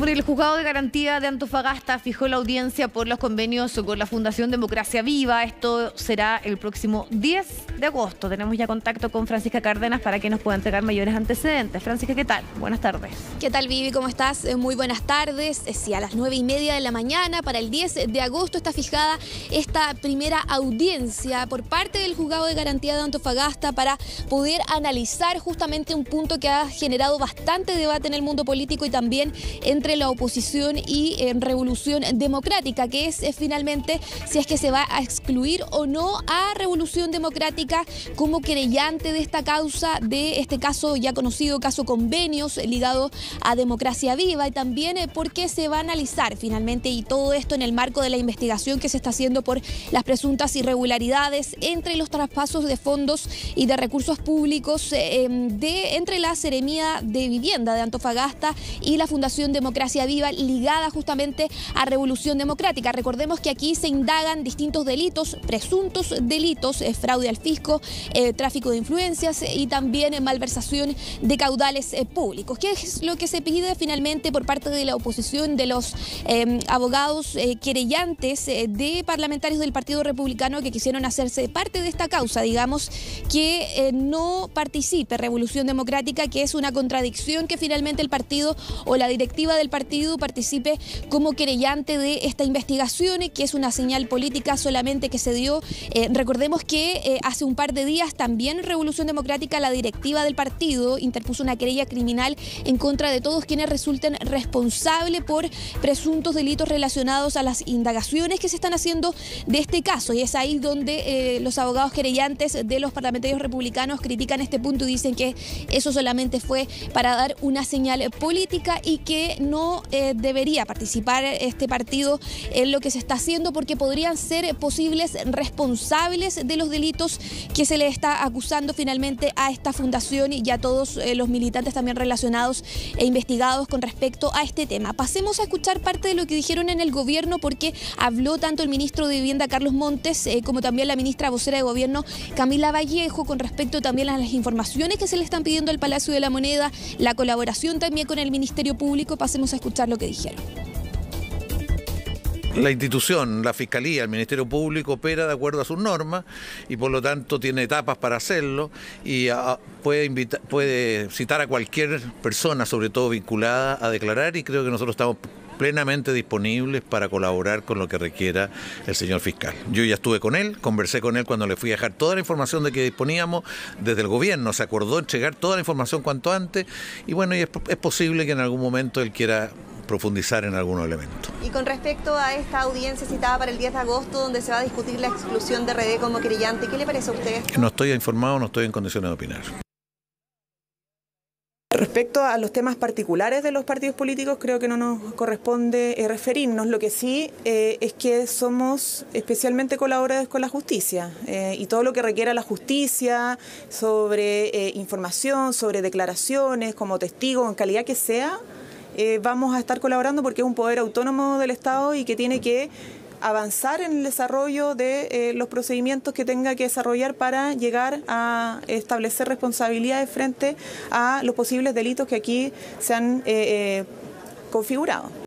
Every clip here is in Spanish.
Bueno, el juzgado de garantía de Antofagasta fijó la audiencia por los convenios con la Fundación Democracia Viva. Esto será el próximo 10 de agosto. Tenemos ya contacto con Francisca Cárdenas para que nos pueda entregar mayores antecedentes. Francisca, ¿qué tal? Buenas tardes. ¿Qué tal, Vivi? ¿Cómo estás? Eh, muy buenas tardes. Eh, sí, a las 9 y media de la mañana, para el 10 de agosto, está fijada esta primera audiencia por parte del juzgado de garantía de Antofagasta para poder analizar justamente un punto que ha generado bastante debate en el mundo político y también entre la oposición y eh, Revolución Democrática, que es eh, finalmente si es que se va a excluir o no a Revolución Democrática como querellante de esta causa, de este caso ya conocido, caso convenios ligado a Democracia Viva y también eh, porque se va a analizar finalmente y todo esto en el marco de la investigación que se está haciendo por las presuntas irregularidades entre los traspasos de fondos y de recursos públicos em, de, entre la Seremía de Vivienda de Antofagasta y la Fundación Democrática Democracia Viva ligada justamente a Revolución Democrática. Recordemos que aquí se indagan distintos delitos, presuntos delitos, eh, fraude al fisco, eh, tráfico de influencias y también eh, malversación de caudales públicos. ¿Qué es lo que se pide finalmente por parte de la oposición, de los abogados querellantes de parlamentarios del Partido Republicano que quisieron hacerse parte de esta causa, digamos, que no participe Revolución Democrática, que es una contradicción que finalmente el partido o la directiva del partido participe como querellante de esta investigación, que es una señal política solamente que se dio. Eh, recordemos que eh, hace un par de días también Revolución Democrática, la directiva del partido, interpuso una querella criminal en contra de todos quienes resulten responsables por presuntos delitos relacionados a las indagaciones que se están haciendo de este caso. Y es ahí donde eh, los abogados querellantes de los parlamentarios republicanos critican este punto y dicen que eso solamente fue para dar una señal política y que no eh, debería participar este partido en lo que se está haciendo porque podrían ser posibles responsables de los delitos que se le está acusando finalmente a esta fundación y a todos eh, los militantes también relacionados e investigados con respecto a este tema. Pasemos a escuchar parte de lo que dijeron en el gobierno porque habló tanto el ministro de Vivienda Carlos Montes eh, como también la ministra vocera de gobierno Camila Vallejo con respecto también a las informaciones que se le están pidiendo al Palacio de la Moneda, la colaboración también con el Ministerio Público. Pasemos a escuchar lo que dijeron. La institución, la Fiscalía, el Ministerio Público opera de acuerdo a sus normas y por lo tanto tiene etapas para hacerlo y ah, puede, puede citar a cualquier persona, sobre todo vinculada, a declarar y creo que nosotros estamos plenamente disponibles para colaborar con lo que requiera el señor fiscal. Yo ya estuve con él, conversé con él cuando le fui a dejar toda la información de que disponíamos desde el gobierno, se acordó entregar toda la información cuanto antes y bueno, y es, es posible que en algún momento él quiera profundizar en algunos elementos. Y con respecto a esta audiencia citada para el 10 de agosto, donde se va a discutir la exclusión de RD como querellante, ¿qué le parece a usted? No estoy informado, no estoy en condiciones de opinar. Respecto a los temas particulares de los partidos políticos, creo que no nos corresponde eh, referirnos. Lo que sí eh, es que somos especialmente colaboradores con la justicia eh, y todo lo que requiera la justicia sobre información, sobre declaraciones, como testigo, en calidad que sea, vamos a estar colaborando porque es un poder autónomo del Estado y que tiene que avanzar en el desarrollo de eh, los procedimientos que tenga que desarrollar para llegar a establecer responsabilidades frente a los posibles delitos que aquí se han eh, configurado.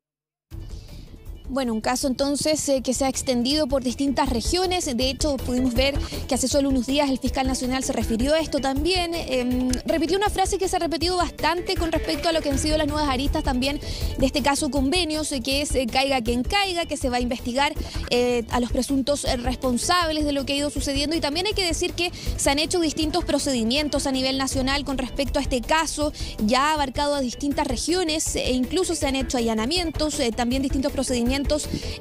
Bueno, un caso entonces eh, que se ha extendido por distintas regiones. De hecho, pudimos ver que hace solo unos días el fiscal nacional se refirió a esto también. Em, repitió una frase que se ha repetido bastante con respecto a lo que han sido las nuevas aristas también de este caso convenios, eh, que es eh, caiga quien caiga, que se va a investigar a los presuntos responsables de lo que ha ido sucediendo. Y también hay que decir que se han hecho distintos procedimientos a nivel nacional con respecto a este caso. Ya ha abarcado a distintas regiones e incluso se han hecho allanamientos, también distintos procedimientos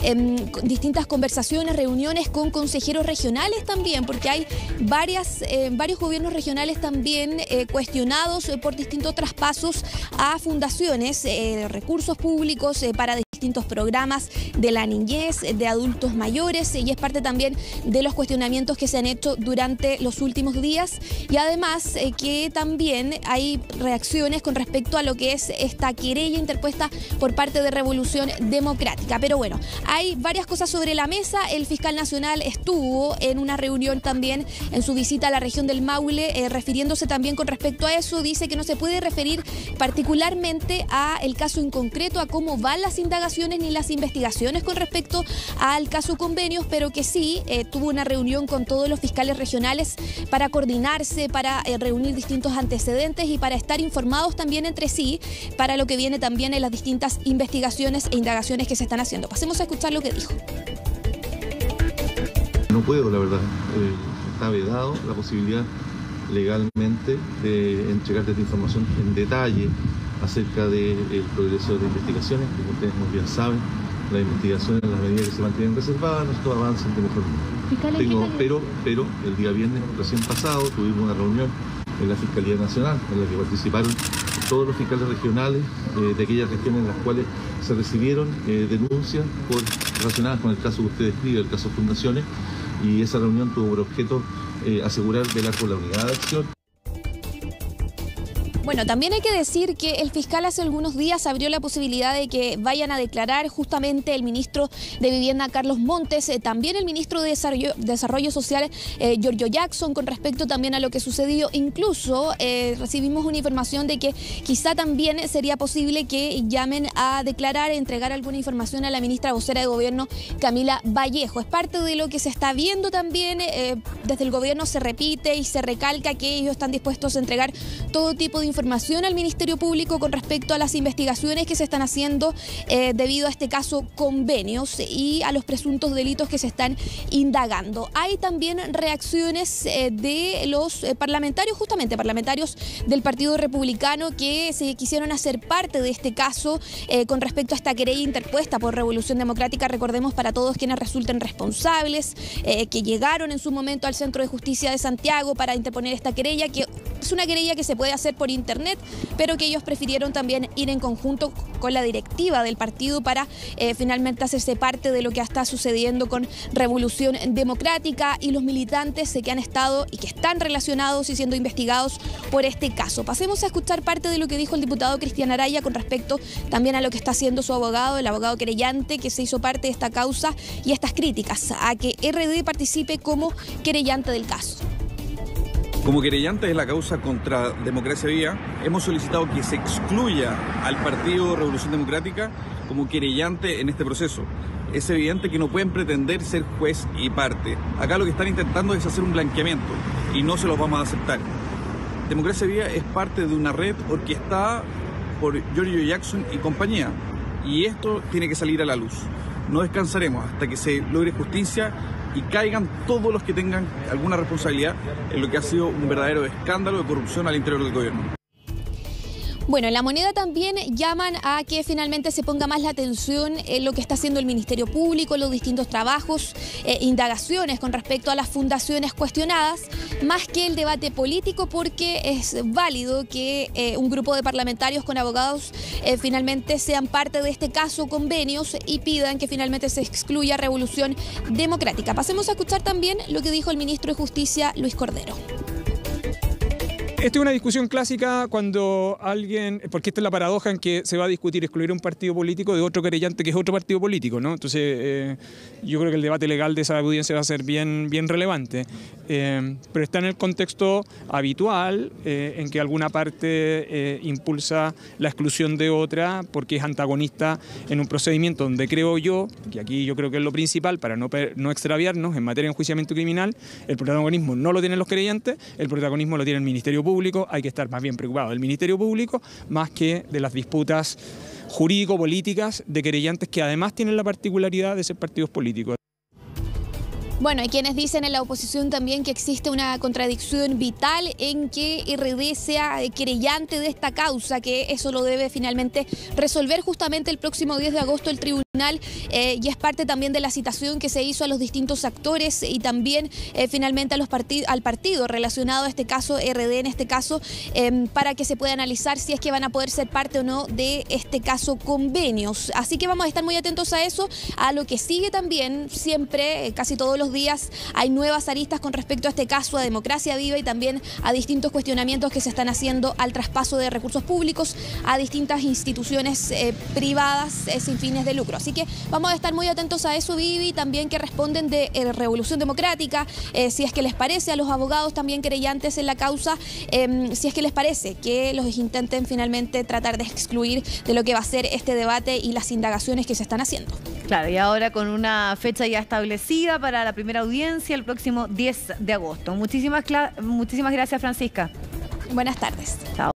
Em, distintas conversaciones, reuniones con consejeros regionales también, porque hay varias, eh, varios gobiernos regionales también eh, cuestionados por distintos traspasos a fundaciones, eh, recursos públicos para distintos programas de la niñez, de adultos mayores y es parte también de los cuestionamientos que se han hecho durante los últimos días y además eh, que también hay reacciones con respecto a lo que es esta querella interpuesta por parte de Revolución Democrática. Pero bueno, hay varias cosas sobre la mesa. El fiscal nacional estuvo en una reunión también en su visita a la región del Maule, eh, refiriéndose también con respecto a eso, dice que no se puede referir particularmente a el caso en concreto, a cómo van las indagaciones ni las investigaciones con respecto al caso convenios, pero que sí eh, tuvo una reunión con todos los fiscales regionales para coordinarse, para eh, reunir distintos antecedentes y para estar informados también entre sí para lo que viene también en las distintas investigaciones e indagaciones que se están haciendo. Pasemos a escuchar lo que dijo. No puedo, la verdad. Eh, está vedado la posibilidad legalmente de entregarte esta información en detalle acerca del progreso de investigaciones, como ustedes muy bien saben, las investigaciones, las medidas que se mantienen reservadas, nosotros avanzan de mejor modo. Tengo, pero, pero el día viernes recién pasado tuvimos una reunión en la Fiscalía Nacional, en la que participaron todos los fiscales regionales eh, de aquellas regiones en las cuales se recibieron eh, denuncias por, relacionadas con el caso que usted describe, el caso Fundaciones, y esa reunión tuvo por objeto eh, asegurar velar por la unidad de acción. Bueno, también hay que decir que el fiscal hace algunos días abrió la posibilidad de que vayan a declarar justamente el ministro de Vivienda Carlos Montes, eh, también el ministro de Desarrollo, Social eh, Giorgio Jackson con respecto también a lo que sucedió. Incluso eh, recibimos una información de que quizá también sería posible que llamen a declarar, entregar alguna información a la ministra vocera de Gobierno Camila Vallejo. Es parte de lo que se está viendo también. desde el gobierno se repite y se recalca que ellos están dispuestos a entregar todo tipo de información al Ministerio Público con respecto a las investigaciones que se están haciendo eh, debido a este caso convenios y a los presuntos delitos que se están indagando. Hay también reacciones eh, de los eh, parlamentarios, justamente parlamentarios del Partido Republicano, que se quisieron hacer parte de este caso con respecto a esta querella interpuesta por Revolución Democrática. Recordemos para todos quienes resulten responsables, que llegaron en su momento al Centro de Justicia de Santiago para interponer esta querella, que es una querella que se puede hacer por internet, pero que ellos prefirieron también ir en conjunto con la directiva del partido para eh, finalmente hacerse parte de lo que está sucediendo con Revolución Democrática y los militantes que han estado y que están relacionados y siendo investigados por este caso. Pasemos a escuchar parte de lo que dijo el diputado Cristian Araya con respecto también a lo que está haciendo su abogado, el abogado querellante que se hizo parte de esta causa y estas críticas a que RD participe como querellante del caso. Como querellante de la causa contra Democracia Vía, hemos solicitado que se excluya al Partido Revolución Democrática como querellante en este proceso. Es evidente que no pueden pretender ser juez y parte. Acá lo que están intentando es hacer un blanqueamiento y no se los vamos a aceptar. Democracia Vía es parte de una red orquestada por Giorgio Jackson y compañía. Y esto tiene que salir a la luz. No descansaremos hasta que se logre justicia y caigan todos los que tengan alguna responsabilidad en lo que ha sido un verdadero escándalo de corrupción al interior del gobierno. Bueno, en la moneda también llaman a que finalmente se ponga más la atención en lo que está haciendo el Ministerio Público, los distintos trabajos, e indagaciones con respecto a las fundaciones cuestionadas, más que el debate político, porque es válido que eh, un grupo de parlamentarios con abogados eh, finalmente sean parte de este caso convenios y pidan que finalmente se excluya Revolución Democrática. Pasemos a escuchar también lo que dijo el ministro de Justicia, Luis Cordero. Esta es una discusión clásica cuando alguien, porque esta es la paradoja en que se va a discutir excluir un partido político de otro querellante que es otro partido político, ¿no? Entonces, eh, yo creo que el debate legal de esa audiencia va a ser bien, bien relevante. Eh, pero está en el contexto habitual eh, en que alguna parte impulsa la exclusión de otra porque es antagonista en un procedimiento donde creo yo, que aquí yo creo que es lo principal para no, no extraviarnos en materia de enjuiciamiento criminal, el protagonismo no lo tienen los creyentes, el protagonismo lo tiene el Ministerio Público Público, hay que estar más bien preocupado del Ministerio Público más que de las disputas jurídico-políticas de querellantes que además tienen la particularidad de ser partidos políticos. Bueno, hay quienes dicen en la oposición también que existe una contradicción vital en que RD sea querellante de esta causa, que eso lo debe finalmente resolver justamente el próximo 10 de agosto el Tribunal tribunal y es parte también de la citación que se hizo a los distintos actores y también finalmente a los al partido relacionado a este caso, RD en este caso, em, para que se pueda analizar si es que van a poder ser parte o no de este caso convenios. Así que vamos a estar muy atentos a eso, a lo que sigue también siempre, casi todos los días, hay nuevas aristas con respecto a este caso, a democracia viva y también a distintos cuestionamientos que se están haciendo al traspaso de recursos públicos a distintas instituciones eh, privadas eh, sin fines de lucro. Así que vamos a estar muy atentos a eso, Vivi, también que responden de eh, Revolución Democrática, si es que les parece a los abogados también querellantes en la causa, em, si es que les parece que los intenten finalmente tratar de excluir de lo que va a ser este debate y las indagaciones que se están haciendo. Claro, y ahora con una fecha ya establecida para la primera audiencia el próximo 10 de agosto. Muchísimas, muchísimas gracias, Francisca. Buenas tardes. Chao.